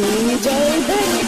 DJ Benny.